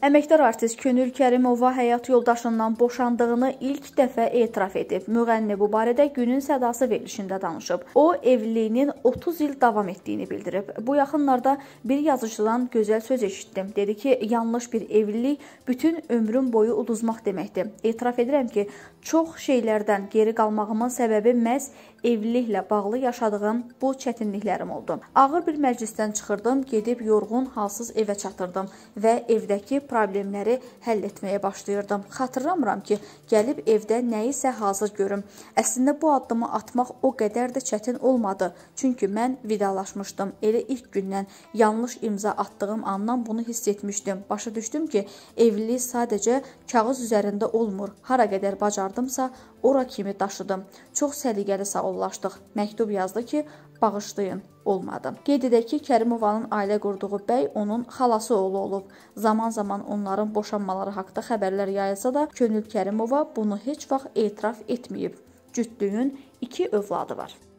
Əməkdar artist Könül Kərimova həyat yoldaşından boşandığını ilk dəfə etiraf edib. Müğənni bu barədə Günün Sədası verilişində danışıb. O, evliliyinin 30 il davam etdiyini bildirib. Bu yaxınlarda bir yazıcıdan gözəl söz eşitdim. Dedi ki, yanlış bir evlilik bütün ömrüm boyu uduzmaq deməkdir. Etiraf edirəm ki, çox şeylərdən geri qalmağımın səbəbi məhz evliliklə bağlı yaşadığım bu çətinliklərim oldu. Ağır bir məclisdən çıxırdım, gedib yorğun, halsız evə çatırdım və evdəki problemləri həll etməyə başlayırdım. Xatırlamıram ki, gəlib evdə nəyisə hazır görüm. Əslində bu addımı atmaq o qədər də çətin olmadı. Çünki mən vidalaşmışdım. Elə ilk gündən yanlış imza atdığım andan bunu hiss etmişdim. Başa düşdüm ki, evlilik sadəcə kağız üzərində olmur. Hara qədər bacardımsa, ora kimi daşıdım. Çox səliqəli sağollaşdıq. Məktub yazdı ki, bağışlayın, olmadı. Qeyd edək ki, Kərimovanın ailə qurduğu bəy onun xalası oğlu olub. Zaman-zaman onların boşanmaları haqqında xəbərlər yayılsa da, Könül Kərimova bunu heç vaxt etiraf etməyib. Cütlüyün 2 övladı var.